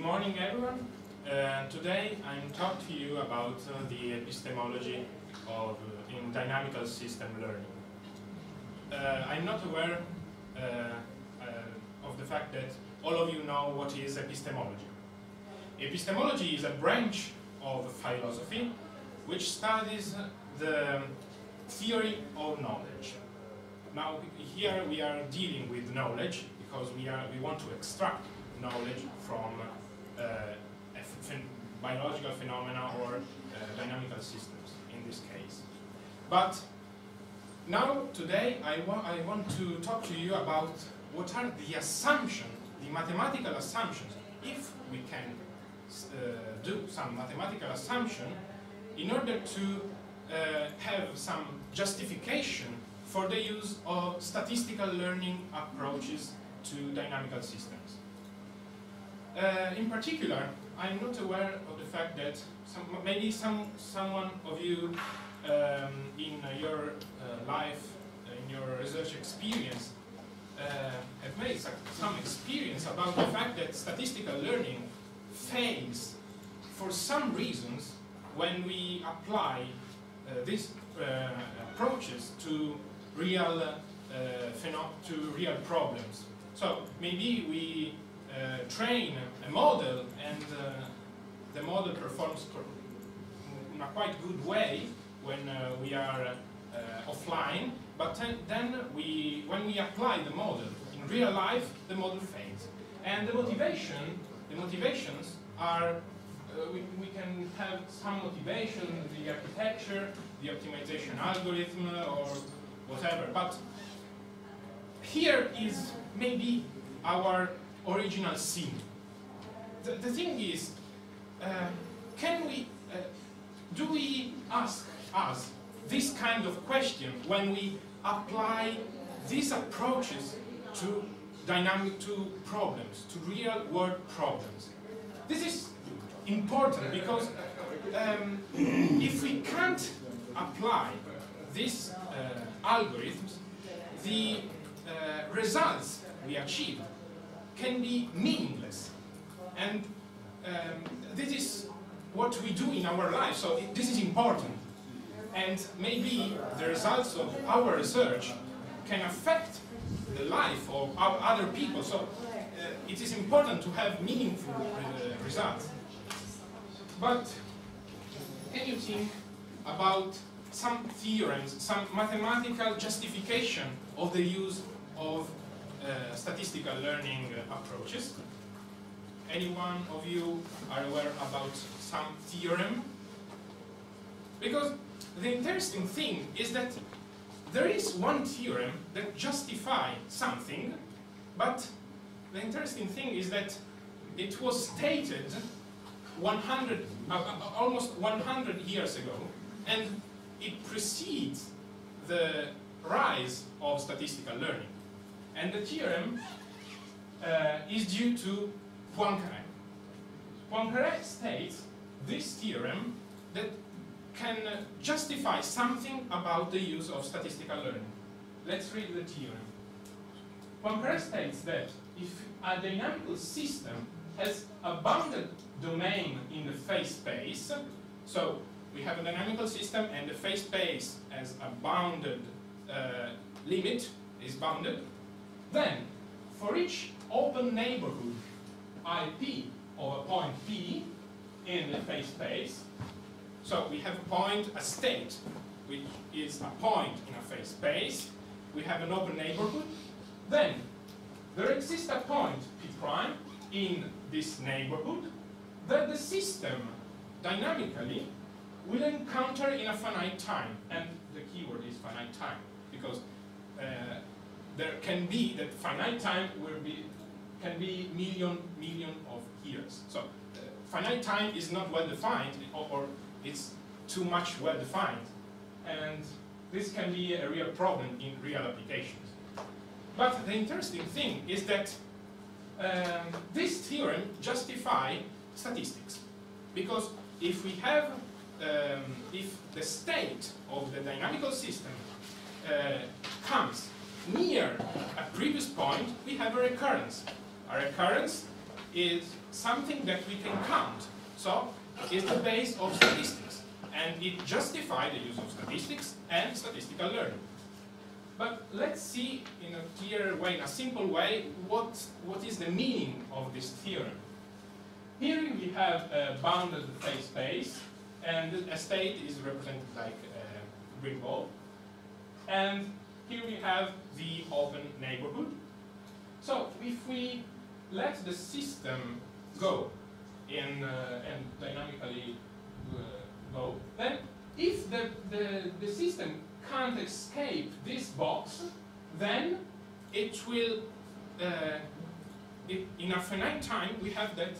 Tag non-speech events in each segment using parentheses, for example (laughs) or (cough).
Good morning, everyone. Uh, today I'm talking to you about uh, the epistemology of uh, in dynamical system learning. Uh, I'm not aware uh, uh, of the fact that all of you know what is epistemology. Epistemology is a branch of philosophy which studies the theory of knowledge. Now here we are dealing with knowledge because we, are, we want to extract knowledge from uh, phen biological phenomena or uh, dynamical systems in this case. But now, today, I, wa I want to talk to you about what are the assumptions, the mathematical assumptions, if we can uh, do some mathematical assumption in order to uh, have some justification for the use of statistical learning approaches to dynamical systems. Uh, in particular, I'm not aware of the fact that some, maybe some, someone of you um, in your uh, life, in your research experience, uh, have made some experience about the fact that statistical learning fails for some reasons when we apply uh, these uh, approaches to real uh, to real problems. So maybe we uh, train a model and uh, the model performs in a quite good way when uh, we are offline, but then we, when we apply the model in real life, the model fails. And the motivation, the motivations are uh, we, we, can have some motivation, the architecture, the optimization algorithm, or whatever. But here is maybe our original sin. The, the thing is, uh, can we, uh, do we ask us this kind of question when we apply these approaches to dynamic, to problems, to real world problems? This is important because um, if we can't apply these uh, algorithms, the uh, results we achieve can be meaningless. And um, this is what we do in our life, so it, this is important. And maybe the results of our research can affect the life of other people. So uh, it is important to have meaningful uh, results. But can you think about some theorems, some mathematical justification of the use of uh, statistical learning approaches. Anyone of you are aware about some theorem? Because the interesting thing is that there is one theorem that justifies something, but the interesting thing is that it was stated 100, uh, uh, almost 100 years ago, and it precedes the rise of statistical learning. And the theorem uh, is due to Poincaré. Poincaré states this theorem that can uh, justify something about the use of statistical learning. Let's read the theorem. Poincaré states that if a dynamical system has a bounded domain in the phase space, so we have a dynamical system and the phase space has a bounded uh, limit, is bounded, then, for each open neighborhood IP of a point P in the phase space, so we have a point, a state, which is a point in a phase space, we have an open neighborhood, then there exists a point P prime in this neighborhood that the system dynamically will encounter in a finite time, and the keyword is finite time, because uh, there can be that finite time will be can be million million of years. So uh, finite time is not well defined, or, or it's too much well defined, and this can be a real problem in real applications. But the interesting thing is that um, this theorem justify statistics, because if we have um, if the state of the dynamical system uh, comes near a previous point, we have a recurrence. A recurrence is something that we can count. So it's the base of statistics. And it justifies the use of statistics and statistical learning. But let's see in a clear way, in a simple way, what, what is the meaning of this theorem. Here we have a bounded phase space, and a state is represented like a green ball. And here we have the open neighborhood. So if we let the system go in, uh, and dynamically uh, go, then if the, the, the system can't escape this box, then it will, uh, it, in a finite time, we have that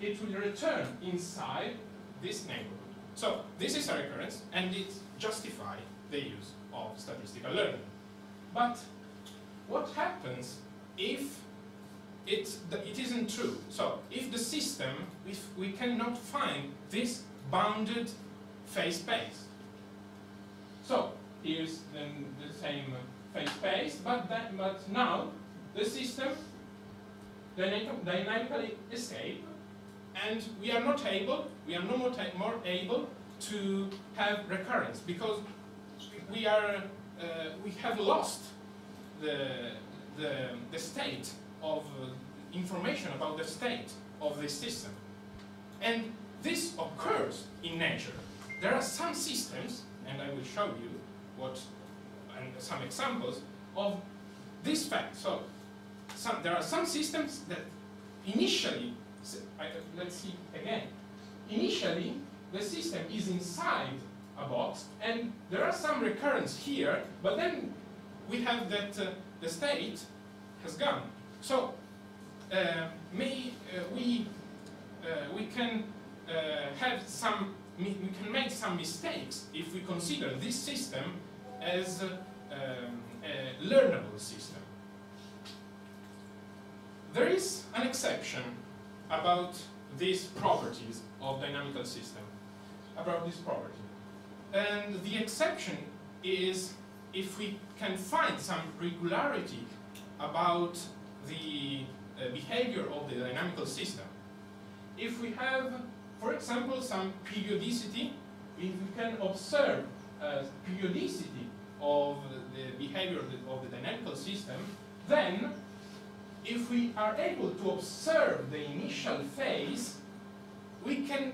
it will return inside this neighborhood. So this is a recurrence, and it justifies the use of statistical learning. But what happens if it, it isn't true? So if the system, if we cannot find this bounded phase space. So here's the same phase space, but, that, but now the system dynamically escape and we are not able, we are no more, more able to have recurrence because we are, we have lost the, the, the state of uh, information about the state of the system. And this occurs in nature. There are some systems, and I will show you what, and some examples of this fact. So, some, there are some systems that initially, let's see again, initially the system is inside a box, and there are some recurrence here, but then we have that uh, the state has gone. So uh, may, uh, we uh, we can uh, have some we can make some mistakes if we consider this system as um, a learnable system. There is an exception about these properties of dynamical system, about this property. And the exception is if we can find some regularity about the uh, behavior of the dynamical system. If we have, for example, some periodicity, if we can observe uh, periodicity of the behavior of the, of the dynamical system, then if we are able to observe the initial phase, we can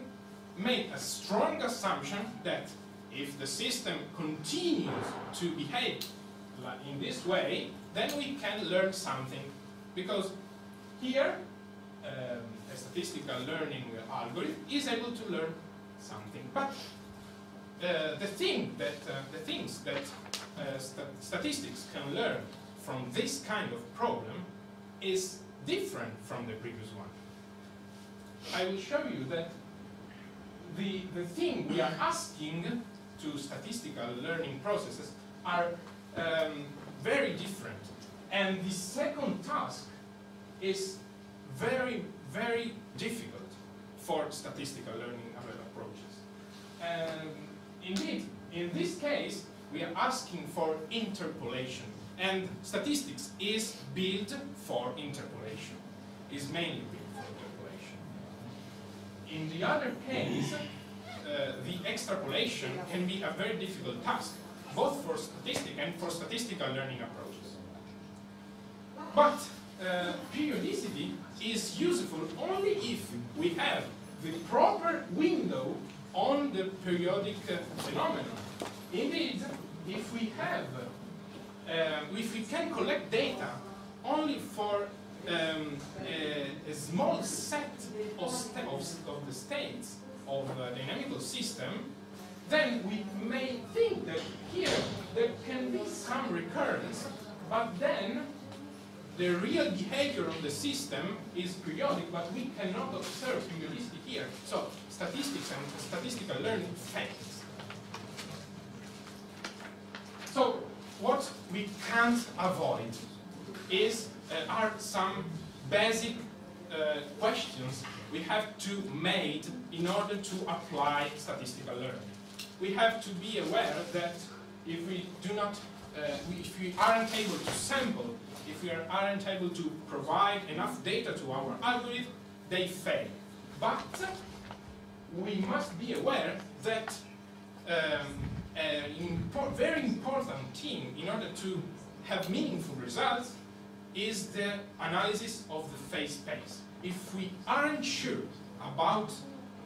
make a strong assumption that if the system continues to behave in this way, then we can learn something. Because here, um, a statistical learning algorithm is able to learn something. But uh, the thing that uh, the things that uh, st statistics can learn from this kind of problem is different from the previous one. I will show you that the, the thing we are asking to statistical learning processes are um, very different. And the second task is very, very difficult for statistical learning approaches. And indeed, in this case, we are asking for interpolation. And statistics is built for interpolation, is mainly built for interpolation. In the other case, uh, the extrapolation can be a very difficult task, both for statistic and for statistical learning approaches. But uh, periodicity is useful only if we have the proper window on the periodic uh, phenomenon. Indeed, if we have, uh, if we can collect data only for um, a, a, small set of, of, of the states of a dynamical system, then we may think that here there can be some recurrence, but then the real behavior of the system is periodic, but we cannot observe periodicity here. So statistics and statistical learning fails. So what we can't avoid is uh, are some basic uh, questions we have to make in order to apply statistical learning. We have to be aware that if we do not, uh, if we aren't able to sample, if we aren't able to provide enough data to our algorithm, they fail. But we must be aware that um, very important thing in order to have meaningful results is the analysis of the phase space. If we aren't sure about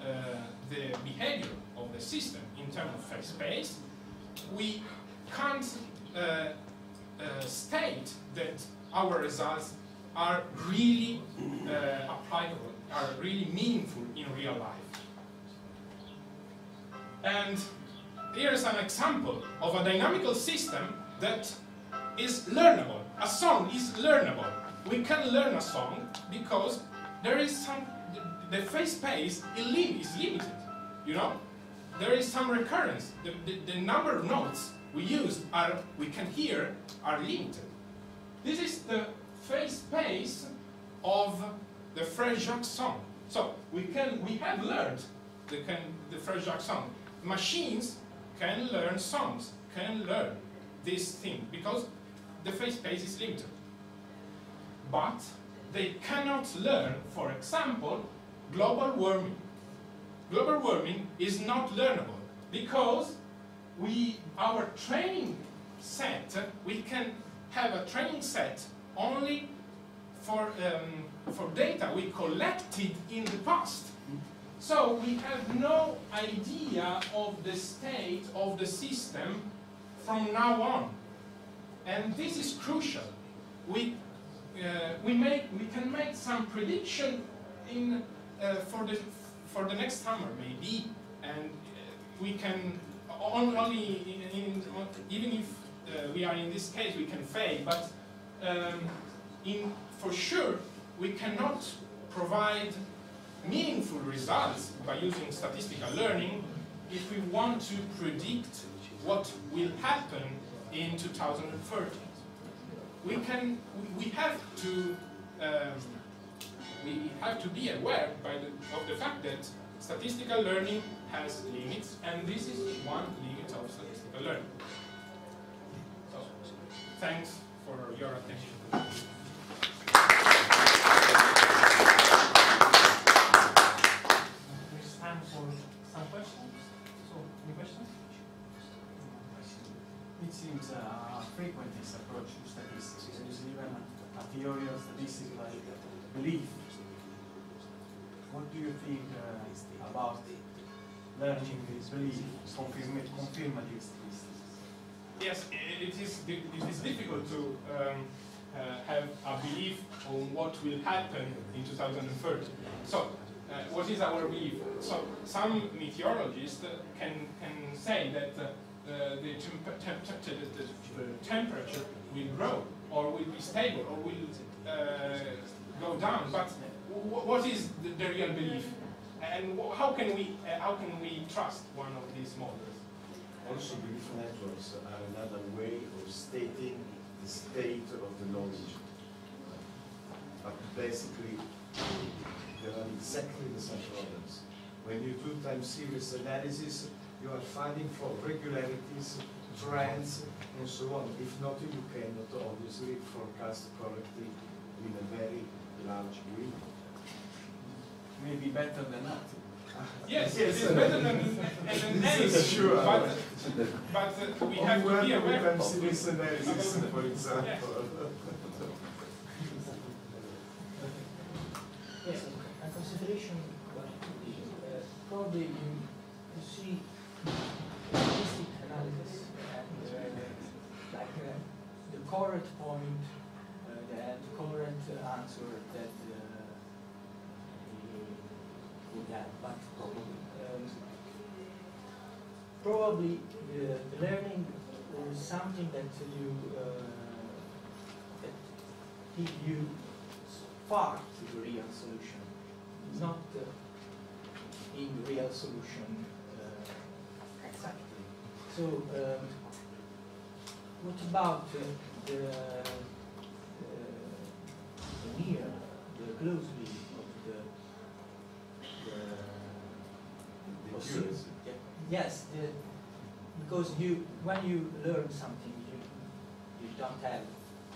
uh, the behavior of the system in terms of phase space, we can't uh, uh, state that our results are really uh, applicable, are really meaningful in real life. And here is an example of a dynamical system that is learnable. A song is learnable. We can learn a song because there is some, the, the phase space is limited, you know? There is some recurrence. The, the, the number of notes we use are, we can hear are limited. This is the phase space of the Frère Jacques song. So we can we have learned the, can, the Frère Jacques song. Machines can learn songs, can learn this thing because the phase space is limited. But they cannot learn, for example, global warming. Global warming is not learnable because we our training set we can have a training set only for um, for data we collected in the past. So we have no idea of the state of the system from now on. And this is crucial. We, we, make, we can make some prediction in, uh, for, the, for the next summer, maybe, and uh, we can only, in, in, even if uh, we are in this case, we can fail, but um, in, for sure, we cannot provide meaningful results by using statistical learning if we want to predict what will happen in 2030. We can, we have to, um, we have to be aware by the, of the fact that statistical learning has limits, and this is one limit of statistical learning. So, thanks for your attention. Yes, it is, it is difficult to um, uh, have a belief on what will happen in 2030. So, uh, what is our belief? So, some meteorologists can, can say that uh, the, temp temp the, the, temperature will grow or will be stable or will uh, go down. But what is the, the, real belief? And how can we uh, how can we trust one of these models? Also, belief networks are another way of stating the state of the knowledge. But basically, they are exactly the same problems. When you do time series analysis, you are finding for regularities, trends, and so on. If not, you cannot obviously forecast correctly in a very large window. Maybe better than that. Yes, yes, it's better than an analysis, sure. but, but uh, we have to be aware of series analysis, for example. Yes, a consideration, uh, probably you, you see statistic analysis and uh, like uh, the correct point, uh, the, the correct answer that uh, have, but um, probably the learning is something that you uh, that give you far to the real solution, not uh, in real solution Exactly. So, um, what about uh, the, uh, the near, the closely of the, the, the yeah, yes, the, because you when you learn something, you you don't have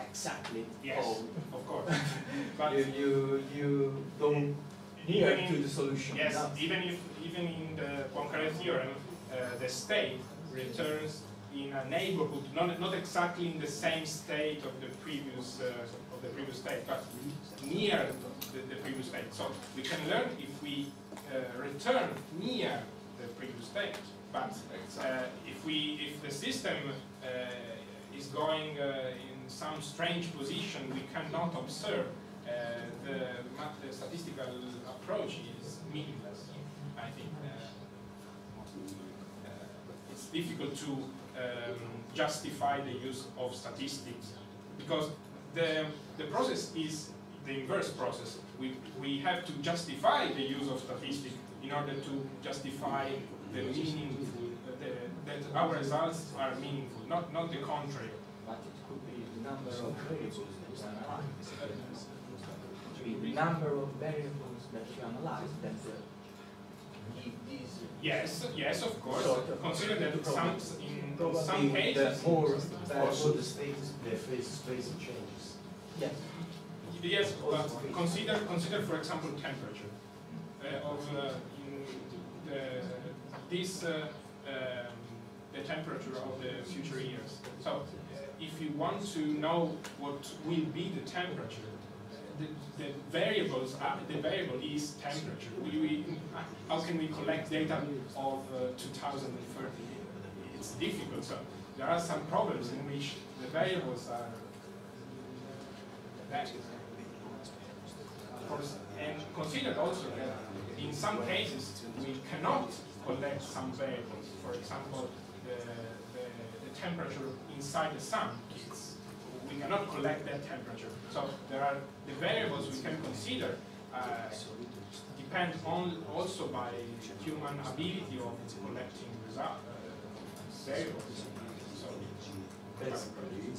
exactly yes, all. of course. (laughs) but you, you you don't near to the solution. Yes, even if even in the Poincaré theorem, uh, the state returns in a neighborhood, not, not exactly in the same state of the previous uh, of the previous state, but near the, the previous state. So we can learn if we uh, return near the previous state. But uh, if we if the system uh, is going uh, in some strange position, we cannot observe. Uh, the, the statistical approach is meaningless. I think it's difficult to um, justify the use of statistics because the the process is the inverse process. We we have to justify the use of statistics in order to justify the meaningful uh, the, that our results are meaningful, not not the contrary. But it could be the number of variables that you analyze. I mean, the number of variables that you analyze that give these. Yes, yes, of course. Sort of. Consider that some in Probably some the cases. more Also, the state, the phase space changes. Yes. Yes, but consider, consider for example temperature of uh, the, this uh, um, the temperature of the future years. So uh, if you want to know what will be the temperature, the, the variables are, the variable is temperature. We, we, how can we collect data of uh, 2030? It's difficult. So there are some problems in which the variables are that course, and consider also that in some cases we cannot collect some variables. For example, the, the, the temperature inside the sun. We cannot collect that temperature. So there are the variables we can consider uh, depend on also by human ability of collecting result, uh, variables. So Basically,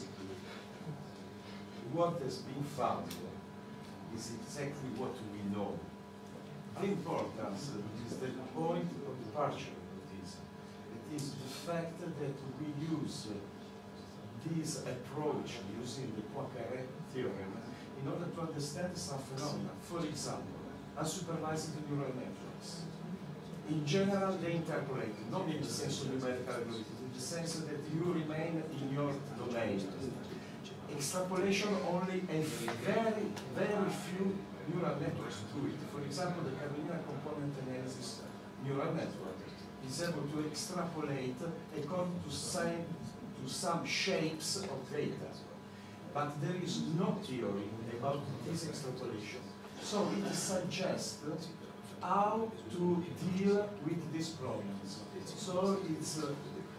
what has been found is exactly what we know. The importance is the point of departure of this. It is the fact that we use uh, this approach using the Poincaré theorem in order to understand some phenomena. For example, unsupervised neural networks. In general, they interpolate, not in the sense of numerical algorithm, in the sense that you remain in your domain. Extrapolation only a very, very few neural networks do it. For example, the curvilinear component analysis neural network is able to extrapolate according to some, to some shapes of data. But there is no theory about this extrapolation. So it suggests how to deal with these problems. So it's uh,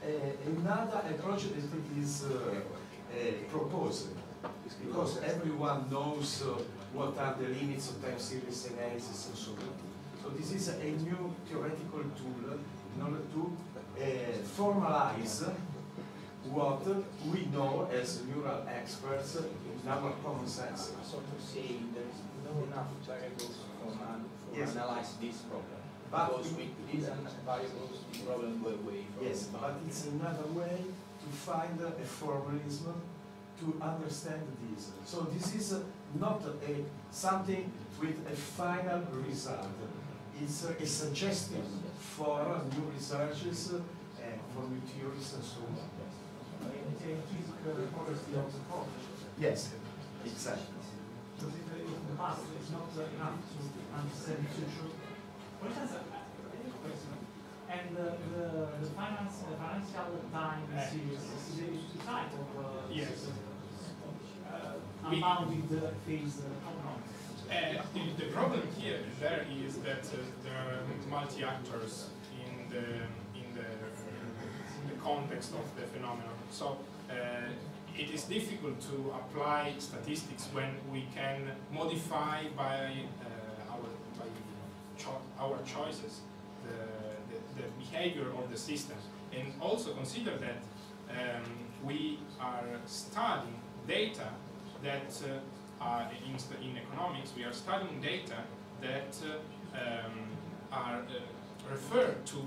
a- another approach that is uh, proposed because everyone knows uh, what are the limits of time series analysis and so on. So this is a new theoretical tool in order to uh, formalize what we know as neural experts in our common sense. Sort of saying there is no enough variables for Yes. analyze this problem. But Because with these variables, the problem go away. Yes, but it's another way to find a formalism to understand this. So this is not a, something with a final result. It's a, a suggestion for new researches and for new theories and so on. Yes, exactly. Because in the past it's not enough to understand the future, for instance, uh, and uh, the, the finance, the financial time series is the type of uh, Yes. uh, We- unbounded phase component. Uh, the, the problem here there is that uh, there are multi actors in the in the in the context of the phenomenon. So uh, it is difficult to apply statistics when we can modify by uh, our by cho- our choices the, behavior of the system, and also consider that um, we are studying data that uh, are in, in economics, we are studying data that uh, um, are uh, referred to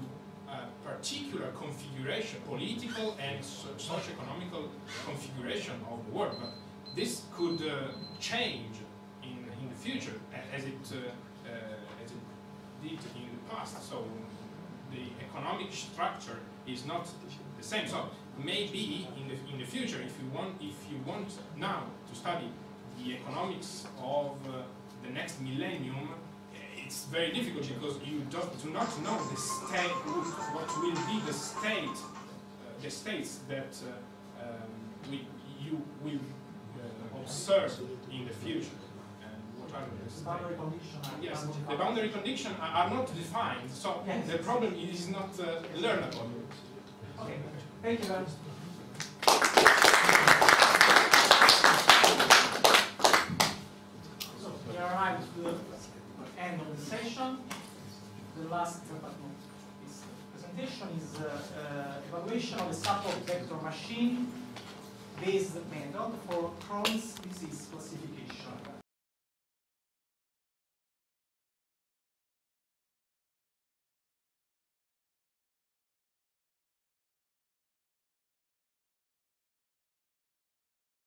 a particular configuration, political and so- socio-economical configuration of the world. But this could uh, change in, in the future as it, uh, uh, as it did in the past. So the economic structure is not the same. So maybe in the in the future, if you want if you want now to study the economics of uh, the next millennium, it's very difficult because you don't, do not know the state, what will be the state, uh, the states that uh, um, we, you will uh, observe in the future. And the The boundary condition. are Yes, the boundary conditions are, not defined, so Yes. the problem is not uh, learnable. Okay, thank you very much. So we arrived to the end of the session. The last uh, but not least presentation is uh, uh, evaluation of the support vector machine based method for Crohn's disease classification.